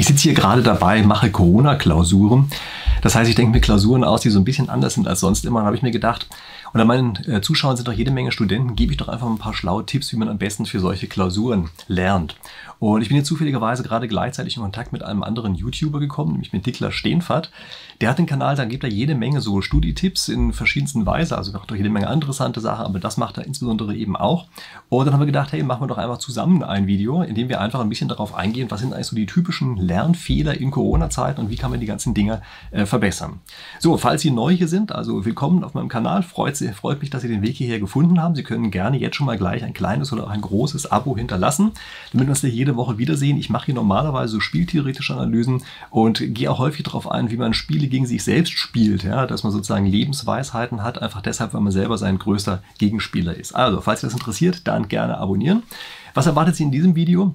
Ich sitze hier gerade dabei, mache Corona-Klausuren. Das heißt, ich denke mir Klausuren aus, die so ein bisschen anders sind als sonst immer. Dann habe ich mir gedacht, unter meinen äh, Zuschauern sind doch jede Menge Studenten, gebe ich doch einfach ein paar schlaue Tipps, wie man am besten für solche Klausuren lernt. Und ich bin jetzt zufälligerweise gerade gleichzeitig in Kontakt mit einem anderen YouTuber gekommen, nämlich mit Niklas Steenfahrt. Der hat den Kanal, da gibt er jede Menge so Studietipps in verschiedensten Weisen, also macht auch jede Menge interessante Sachen, aber das macht er insbesondere eben auch. Und dann haben wir gedacht, hey, machen wir doch einfach zusammen ein Video, in dem wir einfach ein bisschen darauf eingehen, was sind eigentlich so die typischen Lernfehler in Corona-Zeiten und wie kann man die ganzen Dinge äh, verbessern. So, falls Sie neu hier sind, also willkommen auf meinem Kanal, freut, freut mich, dass Sie den Weg hierher gefunden haben. Sie können gerne jetzt schon mal gleich ein kleines oder auch ein großes Abo hinterlassen, damit wir uns jede Woche wiedersehen. Ich mache hier normalerweise spieltheoretische Analysen und gehe auch häufig darauf ein, wie man Spiele gegen sich selbst spielt, ja, dass man sozusagen Lebensweisheiten hat, einfach deshalb, weil man selber sein größter Gegenspieler ist. Also, falls Sie das interessiert, dann gerne abonnieren. Was erwartet Sie in diesem Video?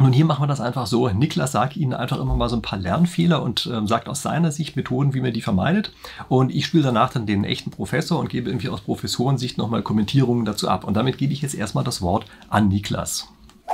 Nun, hier machen wir das einfach so. Niklas sagt Ihnen einfach immer mal so ein paar Lernfehler und ähm, sagt aus seiner Sicht Methoden, wie man die vermeidet. Und ich spiele danach dann den echten Professor und gebe irgendwie aus Professorensicht nochmal Kommentierungen dazu ab. Und damit gebe ich jetzt erstmal das Wort an Niklas.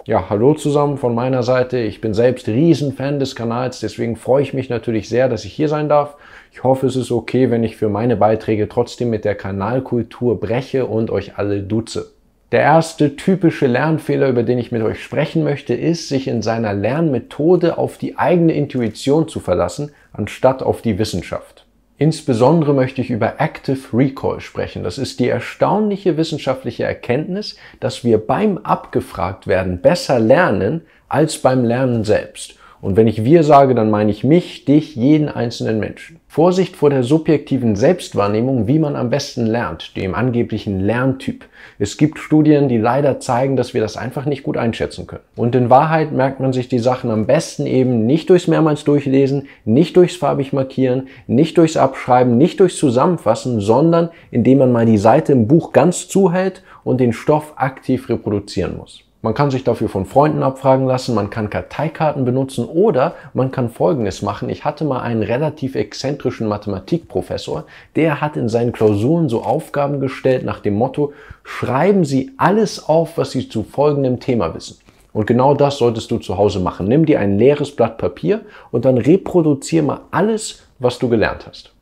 Ja, hallo zusammen von meiner Seite. Ich bin selbst Riesenfan des Kanals, deswegen freue ich mich natürlich sehr, dass ich hier sein darf. Ich hoffe, es ist okay, wenn ich für meine Beiträge trotzdem mit der Kanalkultur breche und euch alle duze. Der erste typische Lernfehler, über den ich mit euch sprechen möchte, ist, sich in seiner Lernmethode auf die eigene Intuition zu verlassen, anstatt auf die Wissenschaft. Insbesondere möchte ich über Active Recall sprechen. Das ist die erstaunliche wissenschaftliche Erkenntnis, dass wir beim abgefragt werden besser lernen als beim Lernen selbst. Und wenn ich wir sage, dann meine ich mich, dich, jeden einzelnen Menschen. Vorsicht vor der subjektiven Selbstwahrnehmung, wie man am besten lernt, dem angeblichen Lerntyp. Es gibt Studien, die leider zeigen, dass wir das einfach nicht gut einschätzen können. Und in Wahrheit merkt man sich die Sachen am besten eben nicht durchs mehrmals durchlesen, nicht durchs farbig markieren, nicht durchs Abschreiben, nicht durchs Zusammenfassen, sondern indem man mal die Seite im Buch ganz zuhält und den Stoff aktiv reproduzieren muss. Man kann sich dafür von Freunden abfragen lassen, man kann Karteikarten benutzen oder man kann Folgendes machen. Ich hatte mal einen relativ exzentrischen Mathematikprofessor, der hat in seinen Klausuren so Aufgaben gestellt nach dem Motto, schreiben Sie alles auf, was Sie zu folgendem Thema wissen. Und genau das solltest du zu Hause machen. Nimm dir ein leeres Blatt Papier und dann reproduziere mal alles, was du gelernt hast.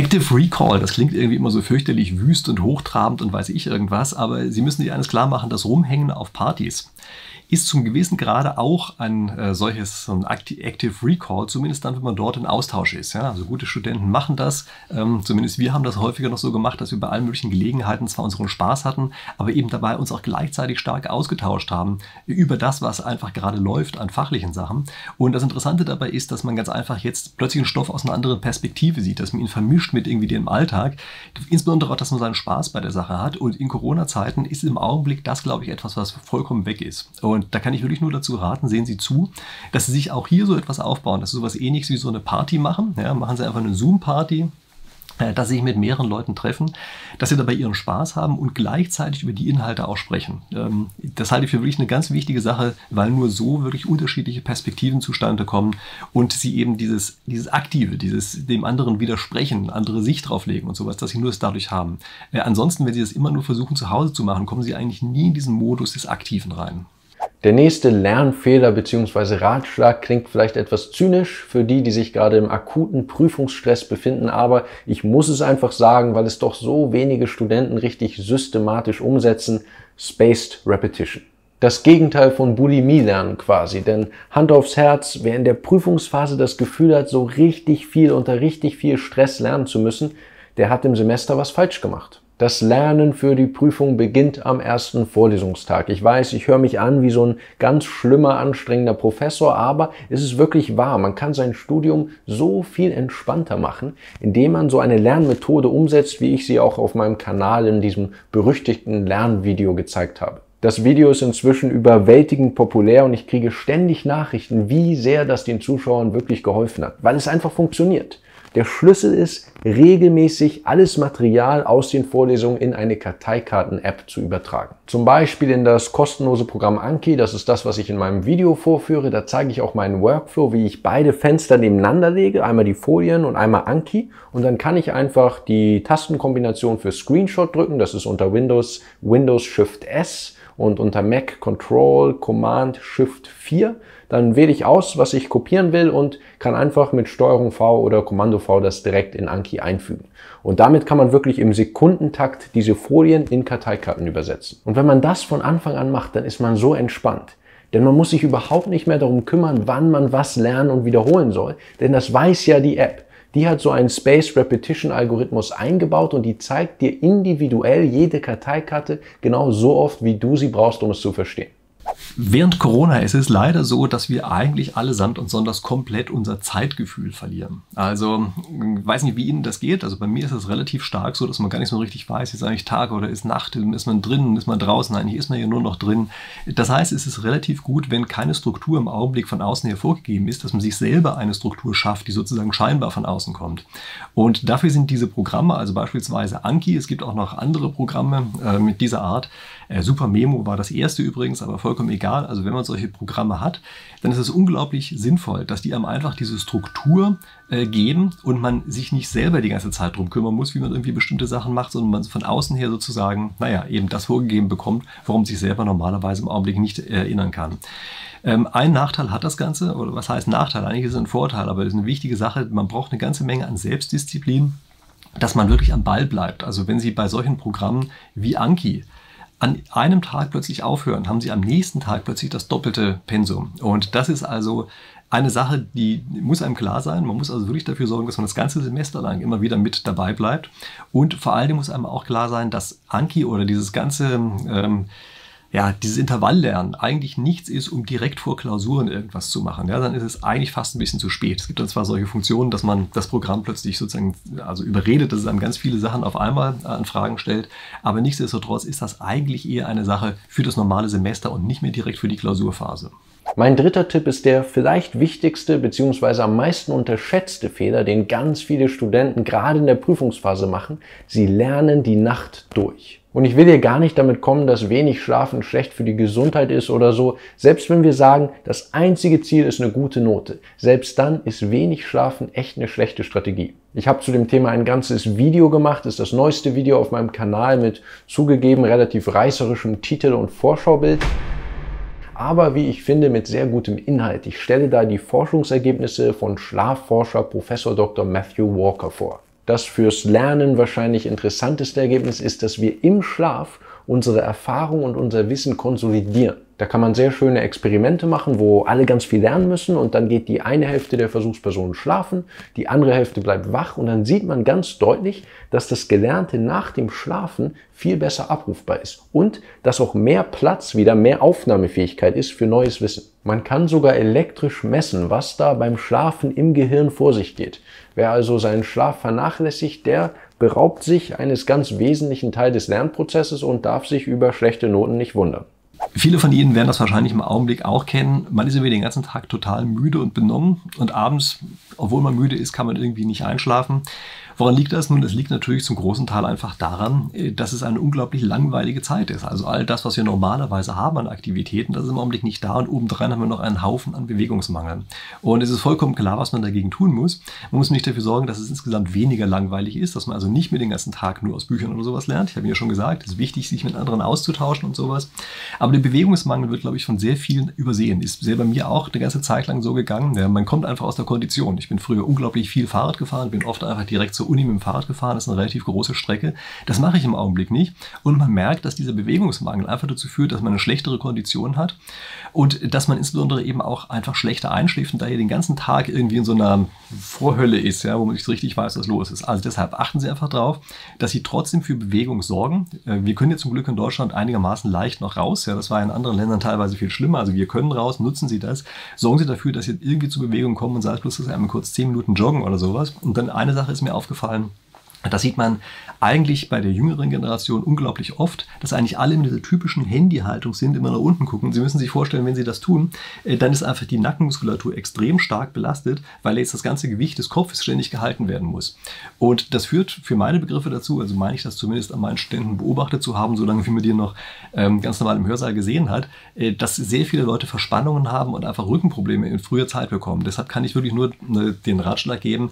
Active Recall, das klingt irgendwie immer so fürchterlich wüst und hochtrabend und weiß ich irgendwas, aber Sie müssen sich eines klar machen, das Rumhängen auf Partys ist zum gewissen Grade auch ein äh, solches so ein Active Recall, zumindest dann, wenn man dort in Austausch ist. Ja? Also gute Studenten machen das. Ähm, zumindest wir haben das häufiger noch so gemacht, dass wir bei allen möglichen Gelegenheiten zwar unseren Spaß hatten, aber eben dabei uns auch gleichzeitig stark ausgetauscht haben über das, was einfach gerade läuft an fachlichen Sachen. Und das Interessante dabei ist, dass man ganz einfach jetzt plötzlich einen Stoff aus einer anderen Perspektive sieht, dass man ihn vermischt mit irgendwie dem Alltag. Insbesondere auch, dass man seinen Spaß bei der Sache hat. Und in Corona-Zeiten ist im Augenblick das, glaube ich, etwas, was vollkommen weg ist. Und und da kann ich wirklich nur dazu raten, sehen Sie zu, dass Sie sich auch hier so etwas aufbauen, dass Sie sowas ähnliches wie so eine Party machen. Ja, machen Sie einfach eine Zoom-Party, äh, dass sie sich mit mehreren Leuten treffen, dass sie dabei ihren Spaß haben und gleichzeitig über die Inhalte auch sprechen. Ähm, das halte ich für wirklich eine ganz wichtige Sache, weil nur so wirklich unterschiedliche Perspektiven zustande kommen und sie eben dieses, dieses Aktive, dieses dem anderen widersprechen, andere Sicht drauflegen und sowas, dass sie nur es dadurch haben. Äh, ansonsten, wenn sie das immer nur versuchen zu Hause zu machen, kommen sie eigentlich nie in diesen Modus des Aktiven rein. Der nächste Lernfehler bzw. Ratschlag klingt vielleicht etwas zynisch für die, die sich gerade im akuten Prüfungsstress befinden, aber ich muss es einfach sagen, weil es doch so wenige Studenten richtig systematisch umsetzen, Spaced Repetition. Das Gegenteil von Bulimie lernen quasi, denn Hand aufs Herz, wer in der Prüfungsphase das Gefühl hat, so richtig viel unter richtig viel Stress lernen zu müssen, der hat im Semester was falsch gemacht. Das Lernen für die Prüfung beginnt am ersten Vorlesungstag. Ich weiß, ich höre mich an wie so ein ganz schlimmer, anstrengender Professor, aber es ist wirklich wahr. Man kann sein Studium so viel entspannter machen, indem man so eine Lernmethode umsetzt, wie ich sie auch auf meinem Kanal in diesem berüchtigten Lernvideo gezeigt habe. Das Video ist inzwischen überwältigend populär und ich kriege ständig Nachrichten, wie sehr das den Zuschauern wirklich geholfen hat, weil es einfach funktioniert. Der Schlüssel ist, regelmäßig alles Material aus den Vorlesungen in eine Karteikarten-App zu übertragen. Zum Beispiel in das kostenlose Programm Anki, das ist das, was ich in meinem Video vorführe. Da zeige ich auch meinen Workflow, wie ich beide Fenster nebeneinander lege, einmal die Folien und einmal Anki. Und dann kann ich einfach die Tastenkombination für Screenshot drücken, das ist unter Windows Windows Shift S und unter Mac Control Command Shift 4 dann wähle ich aus, was ich kopieren will und kann einfach mit Steuerung V oder Kommando V das direkt in Anki einfügen. Und damit kann man wirklich im Sekundentakt diese Folien in Karteikarten übersetzen. Und wenn man das von Anfang an macht, dann ist man so entspannt. Denn man muss sich überhaupt nicht mehr darum kümmern, wann man was lernen und wiederholen soll, denn das weiß ja die App. Die hat so einen Space Repetition Algorithmus eingebaut und die zeigt dir individuell jede Karteikarte genau so oft, wie du sie brauchst, um es zu verstehen. Während Corona ist es leider so, dass wir eigentlich allesamt und sonders komplett unser Zeitgefühl verlieren. Also, ich weiß nicht, wie Ihnen das geht. Also bei mir ist es relativ stark so, dass man gar nicht so richtig weiß, ist eigentlich Tag oder ist Nacht, ist man drin, ist man draußen, eigentlich ist man ja nur noch drin. Das heißt, es ist relativ gut, wenn keine Struktur im Augenblick von außen her vorgegeben ist, dass man sich selber eine Struktur schafft, die sozusagen scheinbar von außen kommt. Und dafür sind diese Programme, also beispielsweise Anki, es gibt auch noch andere Programme äh, mit dieser Art. Äh, Super Memo war das erste übrigens, aber vollkommen egal. Also wenn man solche Programme hat, dann ist es unglaublich sinnvoll, dass die einem einfach diese Struktur äh, geben und man sich nicht selber die ganze Zeit drum kümmern muss, wie man irgendwie bestimmte Sachen macht, sondern man von außen her sozusagen, naja, eben das vorgegeben bekommt, worum sich selber normalerweise im Augenblick nicht erinnern kann. Ähm, ein Nachteil hat das Ganze, oder was heißt Nachteil? Eigentlich ist es ein Vorteil, aber es ist eine wichtige Sache. Man braucht eine ganze Menge an Selbstdisziplin dass man wirklich am Ball bleibt. Also wenn Sie bei solchen Programmen wie Anki an einem Tag plötzlich aufhören, haben sie am nächsten Tag plötzlich das doppelte Pensum. Und das ist also eine Sache, die muss einem klar sein. Man muss also wirklich dafür sorgen, dass man das ganze Semester lang immer wieder mit dabei bleibt. Und vor allem muss einem auch klar sein, dass Anki oder dieses ganze ähm, ja, dieses Intervalllernen eigentlich nichts ist, um direkt vor Klausuren irgendwas zu machen. Ja, dann ist es eigentlich fast ein bisschen zu spät. Es gibt dann zwar solche Funktionen, dass man das Programm plötzlich sozusagen also überredet, dass es einem ganz viele Sachen auf einmal an Fragen stellt, aber nichtsdestotrotz ist das eigentlich eher eine Sache für das normale Semester und nicht mehr direkt für die Klausurphase. Mein dritter Tipp ist der vielleicht wichtigste bzw. am meisten unterschätzte Fehler, den ganz viele Studenten gerade in der Prüfungsphase machen. Sie lernen die Nacht durch. Und ich will hier gar nicht damit kommen, dass wenig Schlafen schlecht für die Gesundheit ist oder so. Selbst wenn wir sagen, das einzige Ziel ist eine gute Note, selbst dann ist wenig Schlafen echt eine schlechte Strategie. Ich habe zu dem Thema ein ganzes Video gemacht, das ist das neueste Video auf meinem Kanal mit zugegeben relativ reißerischem Titel und Vorschaubild aber wie ich finde mit sehr gutem Inhalt. Ich stelle da die Forschungsergebnisse von Schlafforscher Professor Dr. Matthew Walker vor. Das fürs Lernen wahrscheinlich interessanteste Ergebnis ist, dass wir im Schlaf unsere Erfahrung und unser Wissen konsolidieren. Da kann man sehr schöne Experimente machen, wo alle ganz viel lernen müssen und dann geht die eine Hälfte der Versuchspersonen schlafen, die andere Hälfte bleibt wach und dann sieht man ganz deutlich, dass das Gelernte nach dem Schlafen viel besser abrufbar ist und dass auch mehr Platz, wieder mehr Aufnahmefähigkeit ist für neues Wissen. Man kann sogar elektrisch messen, was da beim Schlafen im Gehirn vor sich geht. Wer also seinen Schlaf vernachlässigt, der beraubt sich eines ganz wesentlichen Teils des Lernprozesses und darf sich über schlechte Noten nicht wundern. Viele von Ihnen werden das wahrscheinlich im Augenblick auch kennen. Man ist irgendwie den ganzen Tag total müde und benommen und abends, obwohl man müde ist, kann man irgendwie nicht einschlafen. Woran liegt das? Nun, es liegt natürlich zum großen Teil einfach daran, äh, dass es eine unglaublich langweilige Zeit ist. Also all das, was wir normalerweise haben an Aktivitäten, das ist im Augenblick nicht da und obendrein haben wir noch einen Haufen an Bewegungsmangel. Und es ist vollkommen klar, was man dagegen tun muss. Man muss nicht dafür sorgen, dass es insgesamt weniger langweilig ist, dass man also nicht mehr den ganzen Tag nur aus Büchern oder sowas lernt. Ich habe ja schon gesagt, es ist wichtig, sich mit anderen auszutauschen und sowas. Aber der Bewegungsmangel wird, glaube ich, von sehr vielen übersehen. Ist sehr bei mir auch eine ganze Zeit lang so gegangen. Ja, man kommt einfach aus der Kondition. Ich bin früher unglaublich viel Fahrrad gefahren, bin oft einfach direkt zur Uni mit dem Fahrrad gefahren, das ist eine relativ große Strecke. Das mache ich im Augenblick nicht. Und man merkt, dass dieser Bewegungsmangel einfach dazu führt, dass man eine schlechtere Kondition hat und dass man insbesondere eben auch einfach schlechter einschläft und daher den ganzen Tag irgendwie in so einer Vorhölle ist, ja, wo man nicht richtig weiß, was los ist. Also deshalb achten Sie einfach darauf, dass Sie trotzdem für Bewegung sorgen. Äh, wir können jetzt zum Glück in Deutschland einigermaßen leicht noch raus. Ja, das war in anderen Ländern teilweise viel schlimmer. Also wir können raus, nutzen Sie das. Sorgen Sie dafür, dass Sie irgendwie zur Bewegung kommen und sei es bloß, dass Sie einmal kurz zehn Minuten joggen oder sowas. Und dann eine Sache ist mir aufgefallen, gefallen das sieht man eigentlich bei der jüngeren Generation unglaublich oft, dass eigentlich alle in dieser typischen Handyhaltung sind, immer nach unten gucken. Sie müssen sich vorstellen, wenn Sie das tun, äh, dann ist einfach die Nackenmuskulatur extrem stark belastet, weil jetzt das ganze Gewicht des Kopfes ständig gehalten werden muss. Und das führt für meine Begriffe dazu, also meine ich das zumindest an meinen Studenten beobachtet zu haben, solange wie man die noch ähm, ganz normal im Hörsaal gesehen hat, äh, dass sehr viele Leute Verspannungen haben und einfach Rückenprobleme in früher Zeit bekommen. Deshalb kann ich wirklich nur äh, den Ratschlag geben,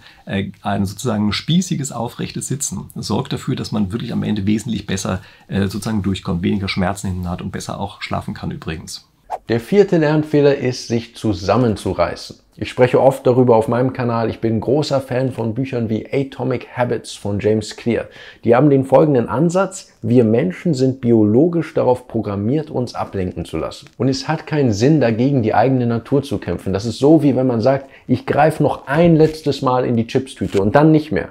ein sozusagen spießiges, aufrechtes Sitzen sorgt dafür, dass man wirklich am Ende wesentlich besser sozusagen durchkommt, weniger Schmerzen hinten hat und besser auch schlafen kann übrigens. Der vierte Lernfehler ist, sich zusammenzureißen. Ich spreche oft darüber auf meinem Kanal. Ich bin großer Fan von Büchern wie Atomic Habits von James Clear. Die haben den folgenden Ansatz. Wir Menschen sind biologisch darauf programmiert, uns ablenken zu lassen. Und es hat keinen Sinn, dagegen die eigene Natur zu kämpfen. Das ist so, wie wenn man sagt, ich greife noch ein letztes Mal in die Chipstüte und dann nicht mehr.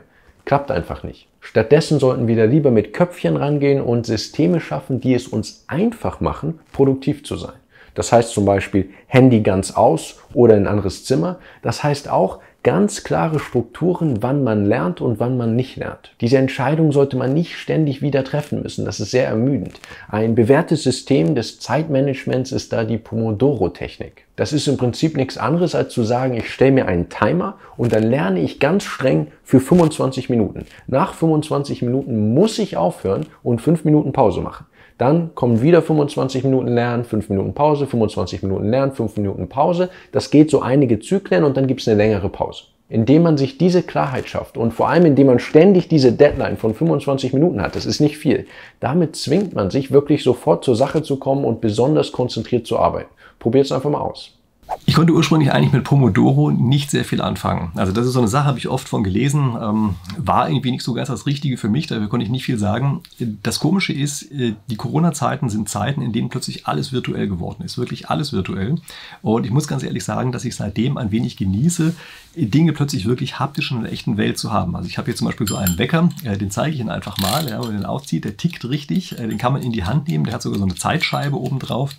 Klappt einfach nicht. Stattdessen sollten wir da lieber mit Köpfchen rangehen und Systeme schaffen, die es uns einfach machen, produktiv zu sein. Das heißt zum Beispiel Handy ganz aus oder in ein anderes Zimmer. Das heißt auch ganz klare Strukturen, wann man lernt und wann man nicht lernt. Diese Entscheidung sollte man nicht ständig wieder treffen müssen. Das ist sehr ermüdend. Ein bewährtes System des Zeitmanagements ist da die Pomodoro-Technik. Das ist im Prinzip nichts anderes, als zu sagen, ich stelle mir einen Timer und dann lerne ich ganz streng für 25 Minuten. Nach 25 Minuten muss ich aufhören und 5 Minuten Pause machen. Dann kommen wieder 25 Minuten Lernen, 5 Minuten Pause, 25 Minuten Lernen, 5 Minuten Pause. Das geht so einige Zyklen und dann gibt es eine längere Pause. Indem man sich diese Klarheit schafft und vor allem indem man ständig diese Deadline von 25 Minuten hat, das ist nicht viel, damit zwingt man sich wirklich sofort zur Sache zu kommen und besonders konzentriert zu arbeiten. Probiert es einfach mal aus. Ich konnte ursprünglich eigentlich mit Pomodoro nicht sehr viel anfangen. Also das ist so eine Sache, habe ich oft von gelesen, ähm, war irgendwie nicht so ganz das Richtige für mich, dafür konnte ich nicht viel sagen. Das Komische ist, äh, die Corona-Zeiten sind Zeiten, in denen plötzlich alles virtuell geworden ist, wirklich alles virtuell. Und ich muss ganz ehrlich sagen, dass ich seitdem ein wenig genieße, Dinge plötzlich wirklich haptisch in der echten Welt zu haben. Also ich habe hier zum Beispiel so einen Wecker, äh, den zeige ich Ihnen einfach mal, ja, wenn man den auszieht, der tickt richtig, äh, den kann man in die Hand nehmen, der hat sogar so eine Zeitscheibe oben drauf.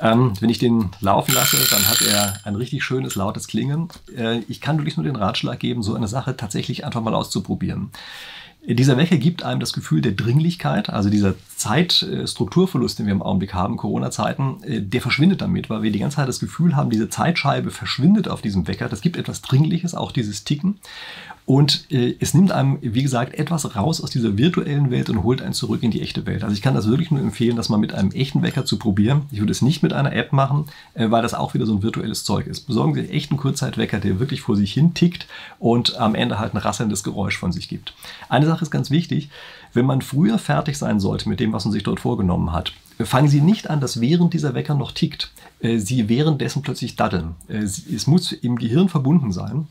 Ähm, wenn ich den laufen lasse, dann hat er ein richtig schönes, lautes Klingen. Äh, ich kann wirklich nur den Ratschlag geben, so eine Sache tatsächlich einfach mal auszuprobieren. Dieser Wecker gibt einem das Gefühl der Dringlichkeit, also dieser Zeitstrukturverlust, den wir im Augenblick haben, Corona-Zeiten, äh, der verschwindet damit, weil wir die ganze Zeit das Gefühl haben, diese Zeitscheibe verschwindet auf diesem Wecker. Das gibt etwas Dringliches, auch dieses Ticken. Und äh, es nimmt einem, wie gesagt, etwas raus aus dieser virtuellen Welt und holt einen zurück in die echte Welt. Also ich kann das wirklich nur empfehlen, das mal mit einem echten Wecker zu probieren. Ich würde es nicht mit einer App machen, äh, weil das auch wieder so ein virtuelles Zeug ist. Besorgen Sie einen Kurzzeitwecker, der wirklich vor sich hin tickt und am Ende halt ein rasselndes Geräusch von sich gibt. Eine Sache ist ganz wichtig, wenn man früher fertig sein sollte mit dem, was man sich dort vorgenommen hat, fangen Sie nicht an, dass während dieser Wecker noch tickt, äh, Sie währenddessen plötzlich daddeln. Äh, es muss im Gehirn verbunden sein.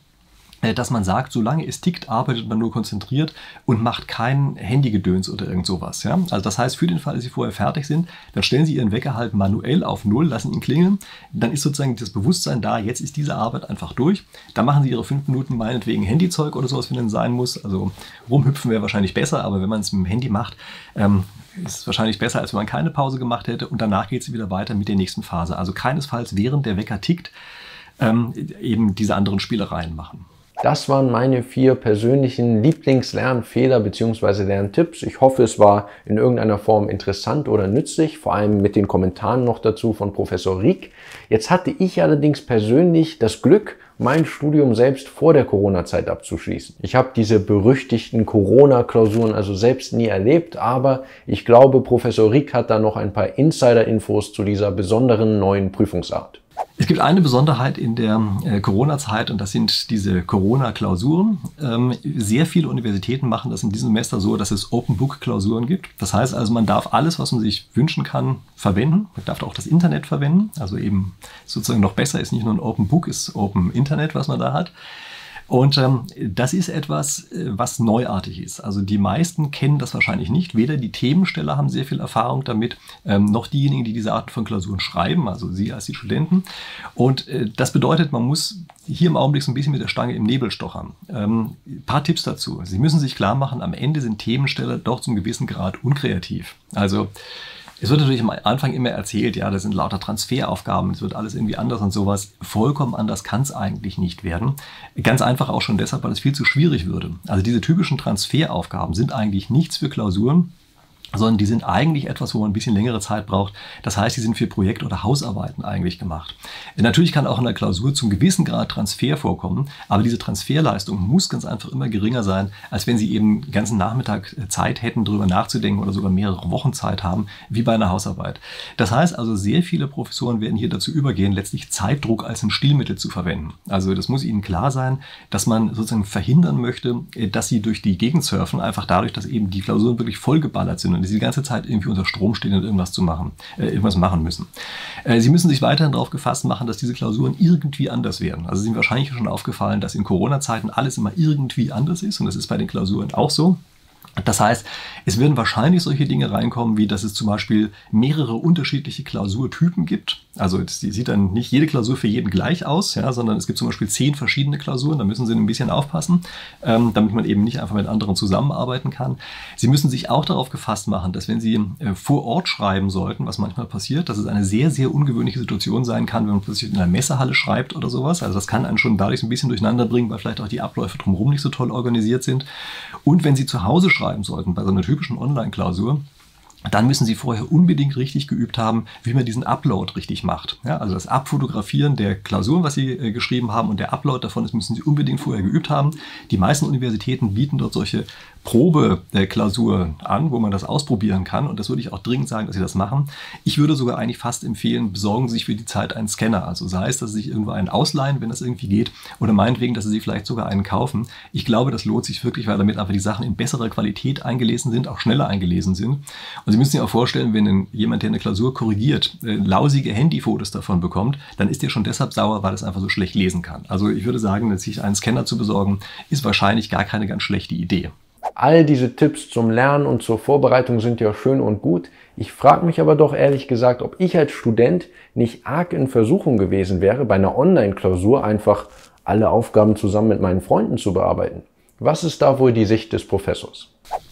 Äh, dass man sagt, solange es tickt, arbeitet man nur konzentriert und macht kein Handygedöns oder irgend sowas. Ja? Also das heißt, für den Fall, dass Sie vorher fertig sind, dann stellen Sie Ihren Wecker halt manuell auf Null, lassen ihn klingeln. Dann ist sozusagen das Bewusstsein da, jetzt ist diese Arbeit einfach durch. Dann machen Sie Ihre fünf Minuten meinetwegen Handyzeug oder sowas, wenn es sein muss. Also rumhüpfen wäre wahrscheinlich besser, aber wenn man es mit dem Handy macht, ähm, ist es wahrscheinlich besser, als wenn man keine Pause gemacht hätte. Und danach geht es wieder weiter mit der nächsten Phase. Also keinesfalls während der Wecker tickt, ähm, eben diese anderen Spielereien machen. Das waren meine vier persönlichen Lieblingslernfehler bzw. Lerntipps. Ich hoffe, es war in irgendeiner Form interessant oder nützlich, vor allem mit den Kommentaren noch dazu von Professor Rieck. Jetzt hatte ich allerdings persönlich das Glück, mein Studium selbst vor der Corona-Zeit abzuschließen. Ich habe diese berüchtigten Corona-Klausuren also selbst nie erlebt, aber ich glaube, Professor Rieck hat da noch ein paar Insider-Infos zu dieser besonderen neuen Prüfungsart. Es gibt eine Besonderheit in der äh, Corona-Zeit und das sind diese Corona-Klausuren. Ähm, sehr viele Universitäten machen das in diesem Semester so, dass es Open-Book-Klausuren gibt. Das heißt also, man darf alles, was man sich wünschen kann, verwenden. Man darf auch das Internet verwenden. Also eben sozusagen noch besser ist nicht nur ein Open Book, ist Open Internet, was man da hat. Und ähm, das ist etwas, äh, was neuartig ist. Also die meisten kennen das wahrscheinlich nicht. Weder die Themensteller haben sehr viel Erfahrung damit, ähm, noch diejenigen, die diese Arten von Klausuren schreiben, also Sie als die Studenten. Und äh, das bedeutet, man muss hier im Augenblick so ein bisschen mit der Stange im Nebel stochern. Ähm, ein paar Tipps dazu. Sie müssen sich klar machen, am Ende sind Themensteller doch zum gewissen Grad unkreativ. Also es wird natürlich am Anfang immer erzählt, ja, das sind lauter Transferaufgaben, es wird alles irgendwie anders und sowas. Vollkommen anders kann es eigentlich nicht werden. Ganz einfach auch schon deshalb, weil es viel zu schwierig würde. Also diese typischen Transferaufgaben sind eigentlich nichts für Klausuren, sondern die sind eigentlich etwas, wo man ein bisschen längere Zeit braucht. Das heißt, die sind für Projekt- oder Hausarbeiten eigentlich gemacht. Natürlich kann auch in der Klausur zum gewissen Grad Transfer vorkommen, aber diese Transferleistung muss ganz einfach immer geringer sein, als wenn Sie eben den ganzen Nachmittag äh, Zeit hätten, darüber nachzudenken oder sogar mehrere Wochen Zeit haben, wie bei einer Hausarbeit. Das heißt also, sehr viele Professoren werden hier dazu übergehen, letztlich Zeitdruck als ein Stilmittel zu verwenden. Also das muss Ihnen klar sein, dass man sozusagen verhindern möchte, äh, dass Sie durch die Gegend surfen, einfach dadurch, dass eben die Klausuren wirklich vollgeballert sind Sie die ganze Zeit irgendwie unter Strom stehen und irgendwas zu machen, äh, irgendwas machen müssen. Äh, Sie müssen sich weiterhin darauf gefasst machen, dass diese Klausuren irgendwie anders werden. Also sind wahrscheinlich schon aufgefallen, dass in Corona-Zeiten alles immer irgendwie anders ist und das ist bei den Klausuren auch so. Das heißt, es werden wahrscheinlich solche Dinge reinkommen, wie dass es zum Beispiel mehrere unterschiedliche Klausurtypen gibt. Also es sieht dann nicht jede Klausur für jeden gleich aus, ja, sondern es gibt zum Beispiel zehn verschiedene Klausuren. Da müssen Sie ein bisschen aufpassen, ähm, damit man eben nicht einfach mit anderen zusammenarbeiten kann. Sie müssen sich auch darauf gefasst machen, dass wenn Sie äh, vor Ort schreiben sollten, was manchmal passiert, dass es eine sehr, sehr ungewöhnliche Situation sein kann, wenn man plötzlich in einer Messehalle schreibt oder sowas. Also das kann einen schon dadurch ein bisschen durcheinander bringen, weil vielleicht auch die Abläufe drumherum nicht so toll organisiert sind. Und wenn Sie zu Hause schreiben sollten, bei so einer typischen Online-Klausur, dann müssen Sie vorher unbedingt richtig geübt haben, wie man diesen Upload richtig macht. Ja, also das Abfotografieren der Klausuren, was Sie äh, geschrieben haben und der Upload davon, das müssen Sie unbedingt vorher geübt haben. Die meisten Universitäten bieten dort solche Probeklausur an, wo man das ausprobieren kann. Und das würde ich auch dringend sagen, dass Sie das machen. Ich würde sogar eigentlich fast empfehlen, besorgen Sie sich für die Zeit einen Scanner. Also sei es, dass Sie sich irgendwo einen ausleihen, wenn das irgendwie geht, oder meinetwegen, dass Sie sich vielleicht sogar einen kaufen. Ich glaube, das lohnt sich wirklich, weil damit einfach die Sachen in besserer Qualität eingelesen sind, auch schneller eingelesen sind. Und Sie müssen sich auch vorstellen, wenn jemand, der eine Klausur korrigiert, äh, lausige Handyfotos davon bekommt, dann ist der schon deshalb sauer, weil es einfach so schlecht lesen kann. Also ich würde sagen, sich einen Scanner zu besorgen, ist wahrscheinlich gar keine ganz schlechte Idee. All diese Tipps zum Lernen und zur Vorbereitung sind ja schön und gut. Ich frage mich aber doch ehrlich gesagt, ob ich als Student nicht arg in Versuchung gewesen wäre, bei einer Online-Klausur einfach alle Aufgaben zusammen mit meinen Freunden zu bearbeiten. Was ist da wohl die Sicht des Professors?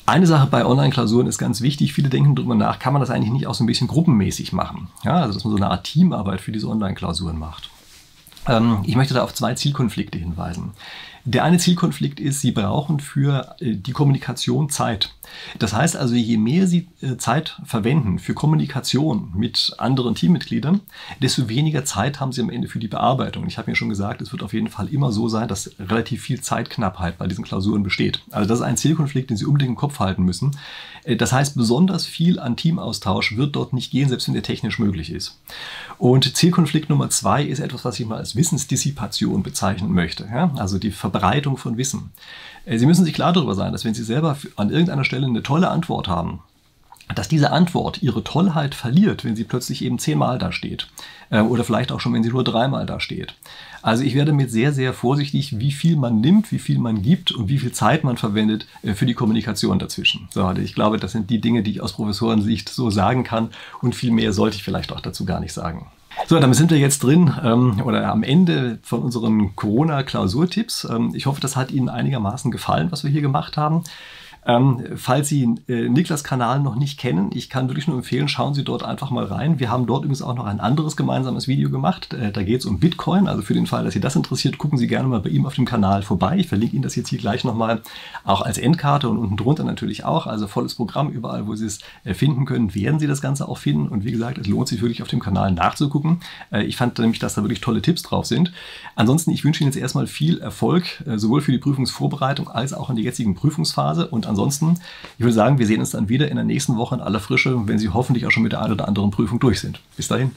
Eine Sache bei Online-Klausuren ist ganz wichtig. Viele denken darüber nach, kann man das eigentlich nicht auch so ein bisschen gruppenmäßig machen? Ja, also dass man so eine Art Teamarbeit für diese Online-Klausuren macht. Ähm, ich möchte da auf zwei Zielkonflikte hinweisen. Der eine Zielkonflikt ist, Sie brauchen für äh, die Kommunikation Zeit. Das heißt also, je mehr Sie äh, Zeit verwenden für Kommunikation mit anderen Teammitgliedern, desto weniger Zeit haben Sie am Ende für die Bearbeitung. Ich habe mir schon gesagt, es wird auf jeden Fall immer so sein, dass relativ viel Zeitknappheit bei diesen Klausuren besteht. Also das ist ein Zielkonflikt, den Sie unbedingt im Kopf halten müssen. Äh, das heißt, besonders viel an Teamaustausch wird dort nicht gehen, selbst wenn der technisch möglich ist. Und Zielkonflikt Nummer zwei ist etwas, was ich mal als Wissensdissipation bezeichnen möchte. Also die Verbreitung von Wissen. Äh, Sie müssen sich klar darüber sein, dass wenn Sie selber an irgendeiner Stelle eine tolle Antwort haben, dass diese Antwort ihre Tollheit verliert, wenn sie plötzlich eben zehnmal da steht. Äh, oder vielleicht auch schon, wenn sie nur dreimal da steht. Also ich werde mit sehr, sehr vorsichtig, wie viel man nimmt, wie viel man gibt und wie viel Zeit man verwendet äh, für die Kommunikation dazwischen. So, ich glaube, das sind die Dinge, die ich aus Professorensicht so sagen kann und viel mehr sollte ich vielleicht auch dazu gar nicht sagen. So, damit sind wir jetzt drin ähm, oder am Ende von unseren Corona-Klausurtipps. Ähm, ich hoffe, das hat Ihnen einigermaßen gefallen, was wir hier gemacht haben. Ähm, falls Sie äh, Niklas Kanal noch nicht kennen, ich kann wirklich nur empfehlen, schauen Sie dort einfach mal rein. Wir haben dort übrigens auch noch ein anderes gemeinsames Video gemacht. Äh, da geht es um Bitcoin. Also für den Fall, dass Sie das interessiert, gucken Sie gerne mal bei ihm auf dem Kanal vorbei. Ich verlinke Ihnen das jetzt hier gleich nochmal, auch als Endkarte und unten drunter natürlich auch. Also volles Programm, überall, wo Sie es äh, finden können, werden Sie das Ganze auch finden. Und wie gesagt, es lohnt sich wirklich auf dem Kanal nachzugucken. Äh, ich fand nämlich, dass da wirklich tolle Tipps drauf sind. Ansonsten, ich wünsche Ihnen jetzt erstmal viel Erfolg, äh, sowohl für die Prüfungsvorbereitung als auch in der jetzigen Prüfungsphase. Und ansonsten, ich würde sagen, wir sehen uns dann wieder in der nächsten Woche in aller Frische, wenn Sie hoffentlich auch schon mit der einen oder anderen Prüfung durch sind. Bis dahin.